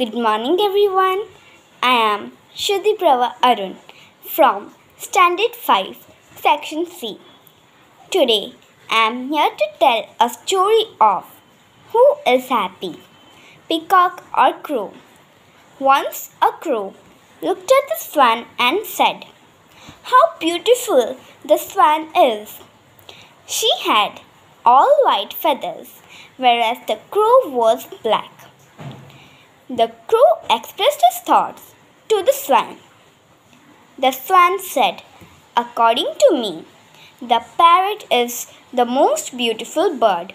Good morning, everyone. I am Shruti Prava Arun from Standard 5, Section C. Today, I am here to tell a story of Who is Happy? Peacock or Crow? Once a crow looked at the swan and said, How beautiful the swan is! She had all white feathers, whereas the crow was black. The crow expressed his thoughts to the swan. The swan said, According to me, the parrot is the most beautiful bird,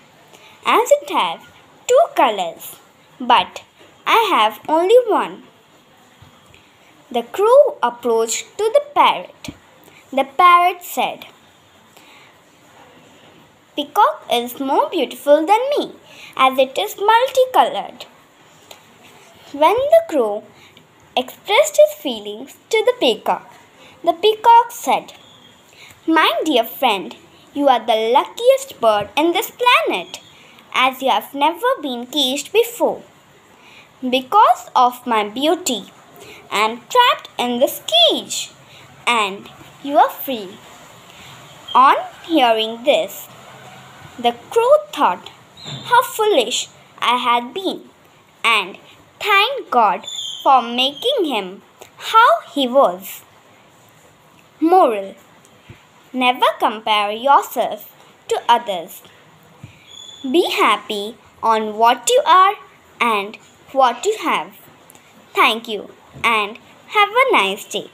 as it has two colors, but I have only one. The crow approached to the parrot. The parrot said, Peacock is more beautiful than me, as it is multicolored. When the crow expressed his feelings to the peacock, the peacock said, My dear friend, you are the luckiest bird in this planet, as you have never been caged before. Because of my beauty, I am trapped in this cage, and you are free. On hearing this, the crow thought how foolish I had been, and thanked God for making him how he was. Moral Never compare yourself to others. Be happy on what you are and what you have. Thank you and have a nice day.